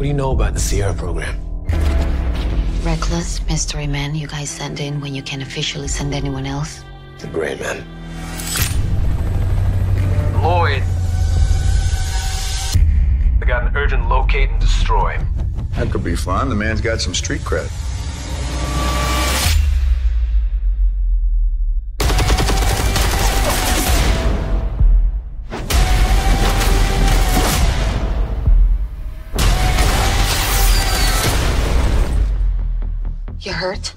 What do you know about the Sierra program? Reckless mystery men you guys send in when you can't officially send anyone else. The Gray Man. Lloyd. I got an urgent locate and destroy. That could be fun. The man's got some street cred. You hurt?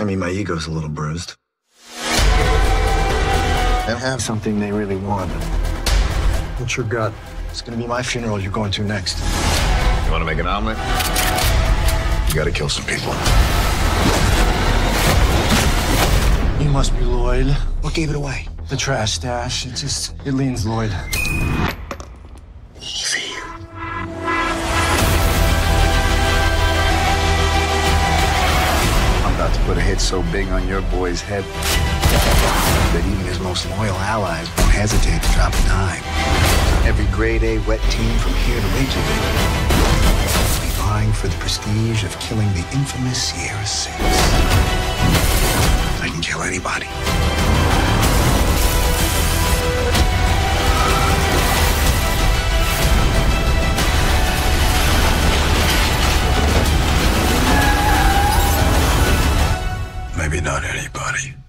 I mean, my ego's a little bruised. They have something they really want. What's your gut? It's gonna be my funeral you're going to next. You want to make an omelet? You got to kill some people. You must be Lloyd. What gave it away? The trash stash. It just, it leans Lloyd. Put a hit so big on your boy's head that even his most loyal allies won't hesitate to drop a dime. Every grade A wet team from here to Reykjavik will be vying for the prestige of killing the infamous Sierra Six. I can kill anybody. anybody.